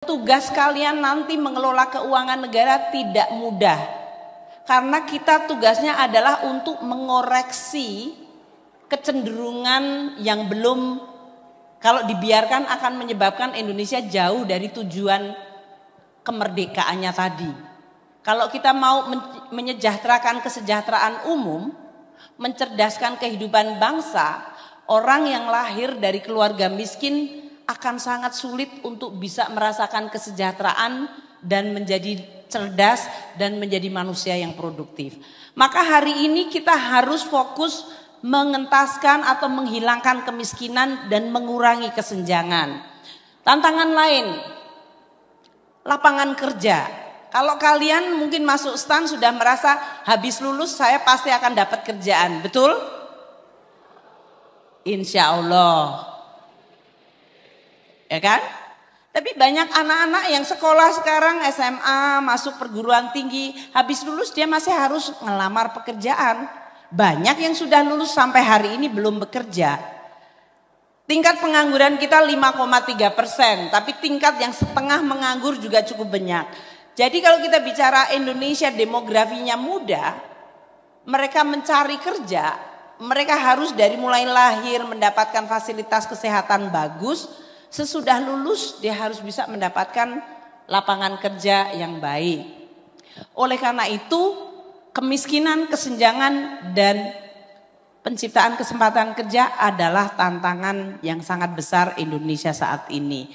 tugas kalian nanti mengelola keuangan negara tidak mudah. Karena kita tugasnya adalah untuk mengoreksi kecenderungan yang belum kalau dibiarkan akan menyebabkan Indonesia jauh dari tujuan kemerdekaannya tadi. Kalau kita mau menyejahterakan kesejahteraan umum, mencerdaskan kehidupan bangsa, orang yang lahir dari keluarga miskin akan sangat sulit untuk bisa merasakan kesejahteraan dan menjadi cerdas dan menjadi manusia yang produktif. Maka hari ini kita harus fokus mengentaskan atau menghilangkan kemiskinan dan mengurangi kesenjangan. Tantangan lain, lapangan kerja. Kalau kalian mungkin masuk stan sudah merasa habis lulus saya pasti akan dapat kerjaan, betul? Insya Allah. Ya kan? Tapi banyak anak-anak yang sekolah sekarang SMA, masuk perguruan tinggi, habis lulus dia masih harus ngelamar pekerjaan. Banyak yang sudah lulus sampai hari ini belum bekerja. Tingkat pengangguran kita 5,3 persen, tapi tingkat yang setengah menganggur juga cukup banyak. Jadi kalau kita bicara Indonesia demografinya muda, mereka mencari kerja, mereka harus dari mulai lahir mendapatkan fasilitas kesehatan bagus, sesudah lulus dia harus bisa mendapatkan lapangan kerja yang baik. Oleh karena itu, kemiskinan, kesenjangan dan penciptaan kesempatan kerja adalah tantangan yang sangat besar Indonesia saat ini.